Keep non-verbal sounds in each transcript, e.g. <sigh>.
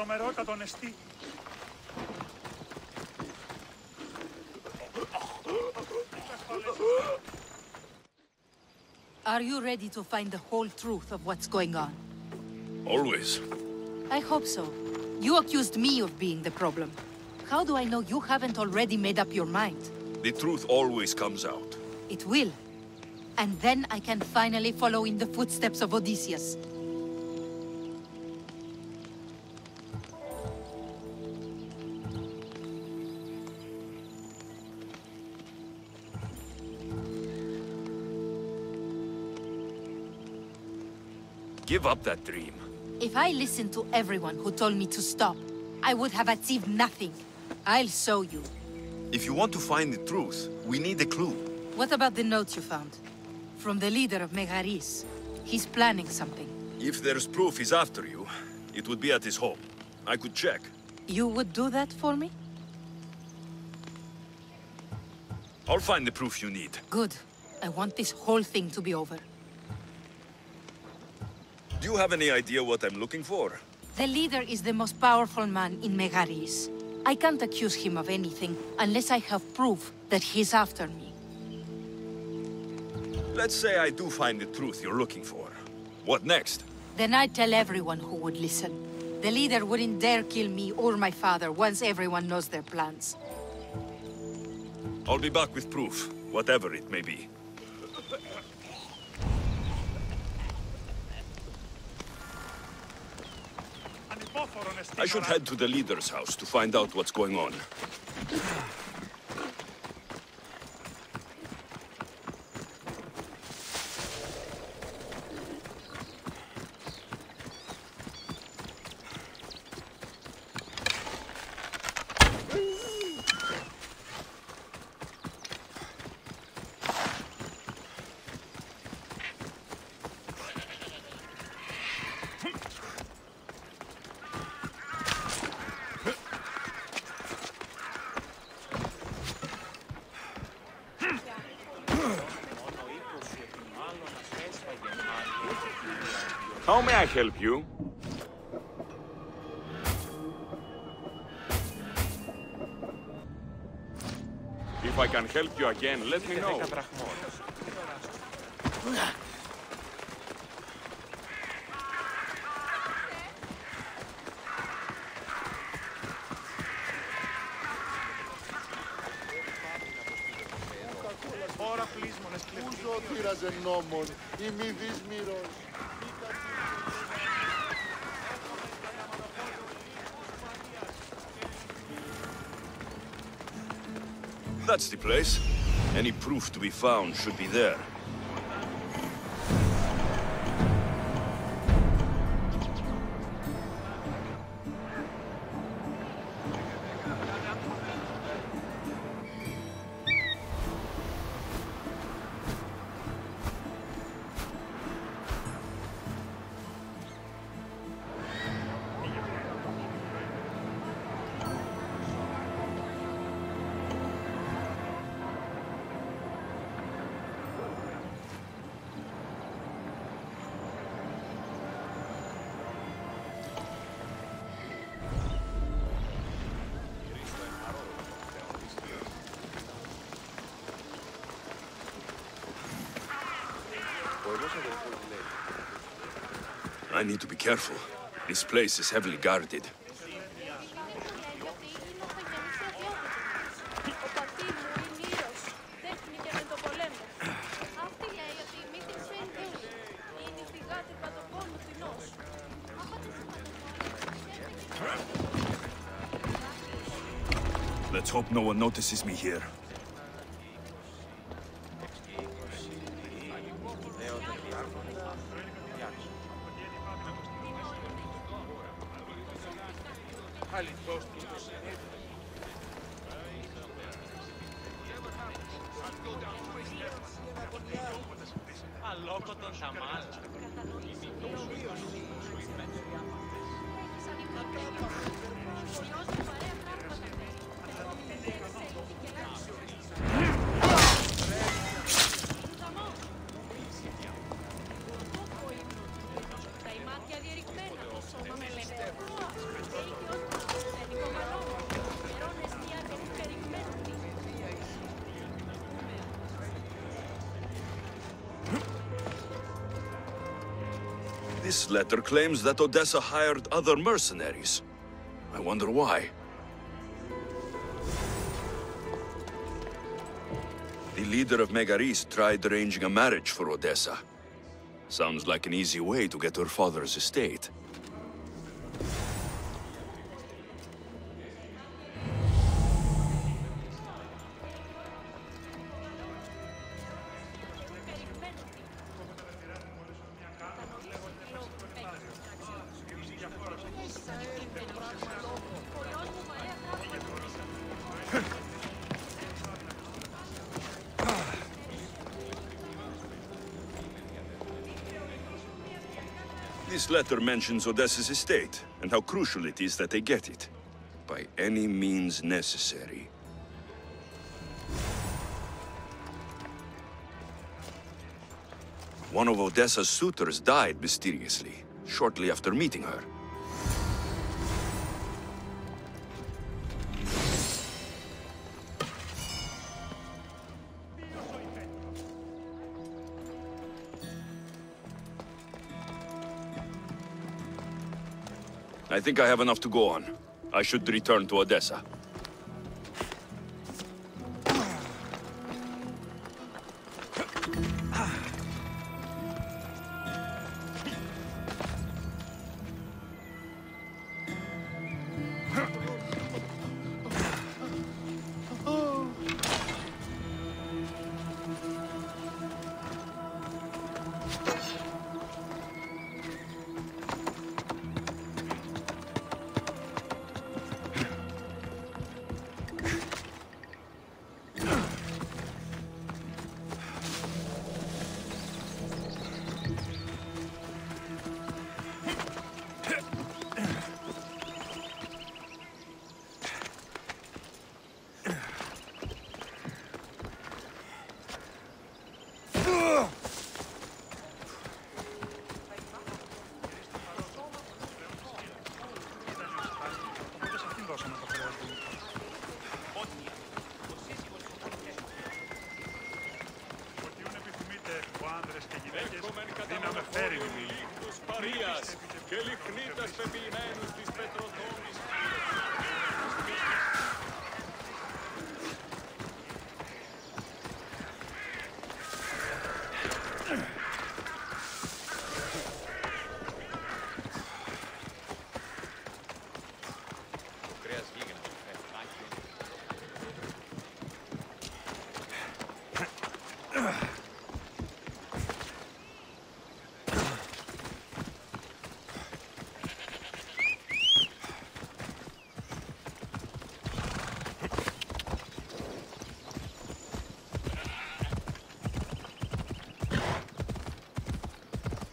τρομερό κατονεστή. Are you ready to find the whole truth of what's going on? Always. I hope so. You accused me of being the problem. How do I know you haven't already made up your mind? The truth always comes out. It will. And then I can finally follow in the footsteps of Odysseus. Give up that dream. If I listened to everyone who told me to stop, I would have achieved nothing. I'll show you. If you want to find the truth, we need a clue. What about the note you found? From the leader of Megaris. He's planning something. If there's proof he's after you, it would be at his home. I could check. You would do that for me? I'll find the proof you need. Good. I want this whole thing to be over. Do you have any idea what I'm looking for? The leader is the most powerful man in Megaris. I can't accuse him of anything unless I have proof that he's after me. Let's say I do find the truth you're looking for. What next? Then I'd tell everyone who would listen. The leader wouldn't dare kill me or my father once everyone knows their plans. I'll be back with proof, whatever it may be. I should head to the leader's house to find out what's going on. How may I help you? If I can help you again, let me know. Ώρα πλείσμονες κλεφτοί. Ούζο πήραζε νόμον, ημιδής That's the place. Any proof to be found should be there. I need to be careful. This place is heavily guarded. Let's hope no one notices me here. poco tonta mala. This letter claims that Odessa hired other mercenaries. I wonder why. The leader of Megaris tried arranging a marriage for Odessa. Sounds like an easy way to get her father's estate. This letter mentions Odessa's estate, and how crucial it is that they get it. By any means necessary. One of Odessa's suitors died mysteriously, shortly after meeting her. I think I have enough to go on. I should return to Odessa.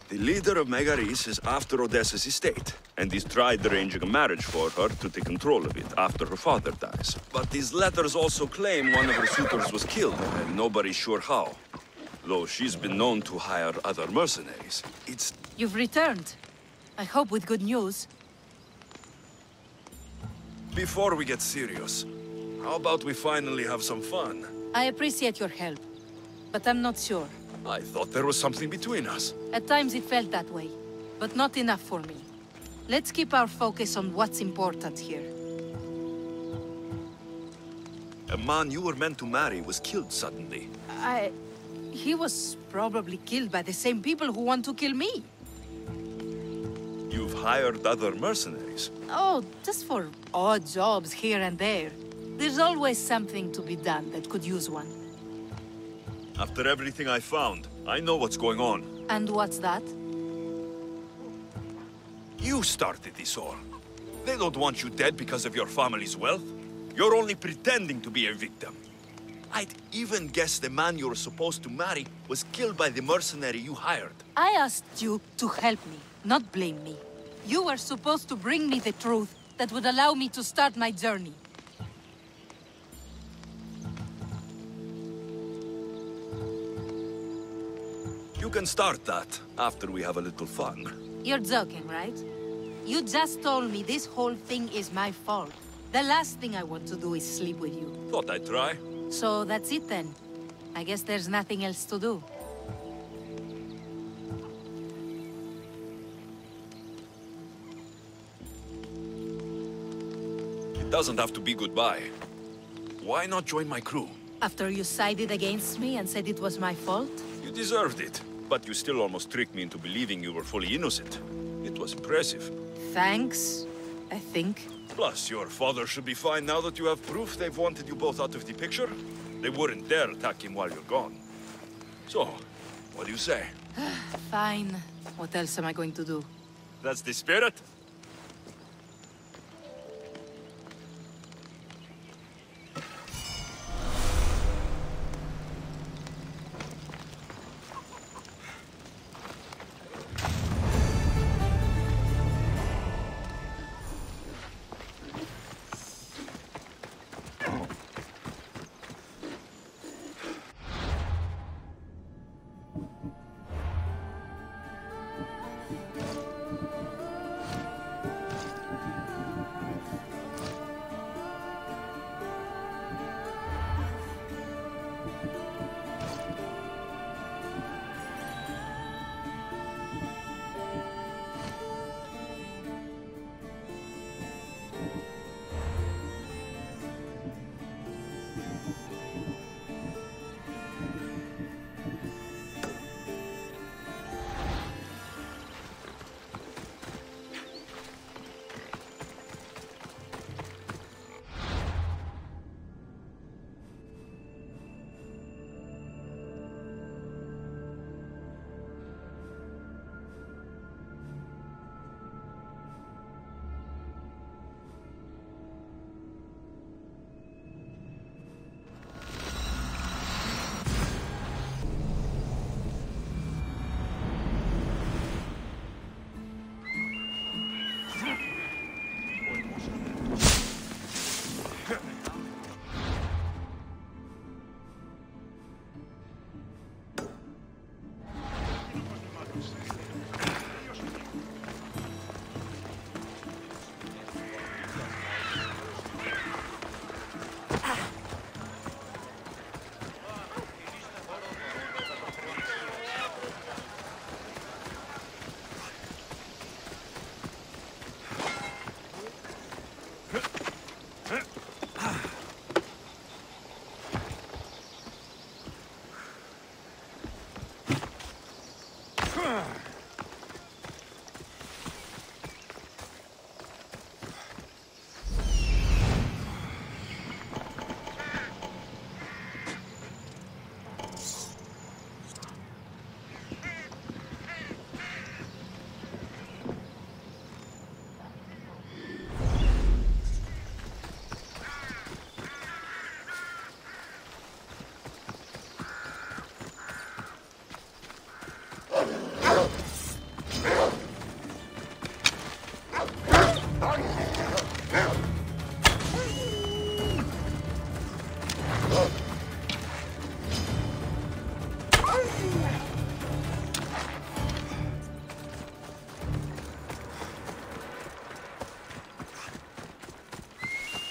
The leader of Megaris is after Odessa's estate, and he's tried arranging a marriage for her to take control of it after her father dies. But these letters also claim one of her suitors was killed, and nobody's sure how. Though she's been known to hire other mercenaries. It's You've returned. I hope with good news. Before we get serious, how about we finally have some fun? I appreciate your help, but I'm not sure. I thought there was something between us. At times it felt that way, but not enough for me. Let's keep our focus on what's important here. A man you were meant to marry was killed suddenly. I... He was probably killed by the same people who want to kill me. You've hired other mercenaries. Oh, just for odd jobs here and there. There's always something to be done that could use one. After everything I found, I know what's going on. And what's that? You started this all. They don't want you dead because of your family's wealth. You're only pretending to be a victim. I'd even guess the man you were supposed to marry was killed by the mercenary you hired. I asked you to help me, not blame me. You were supposed to bring me the truth that would allow me to start my journey. You can start that after we have a little fun. You're joking, right? You just told me this whole thing is my fault. The last thing I want to do is sleep with you. Thought I'd try. So that's it then. I guess there's nothing else to do. It doesn't have to be goodbye. Why not join my crew? After you sided against me and said it was my fault? You deserved it but you still almost tricked me into believing you were fully innocent. It was impressive. Thanks, I think. Plus, your father should be fine now that you have proof they've wanted you both out of the picture. They wouldn't dare attack him while you're gone. So, what do you say? <sighs> Fine. What else am I going to do? That's the spirit?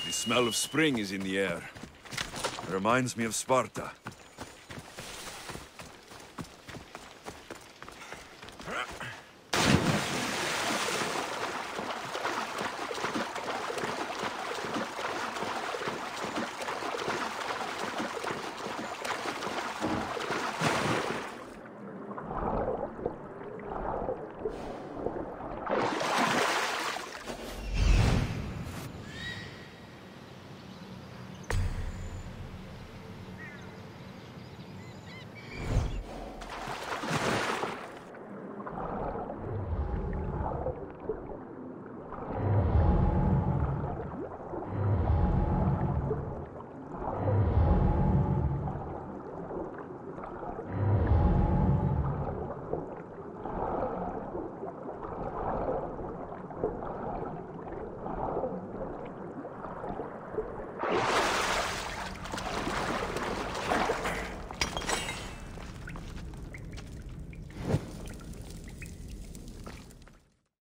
The smell of spring is in the air. It Reminds me of Sparta.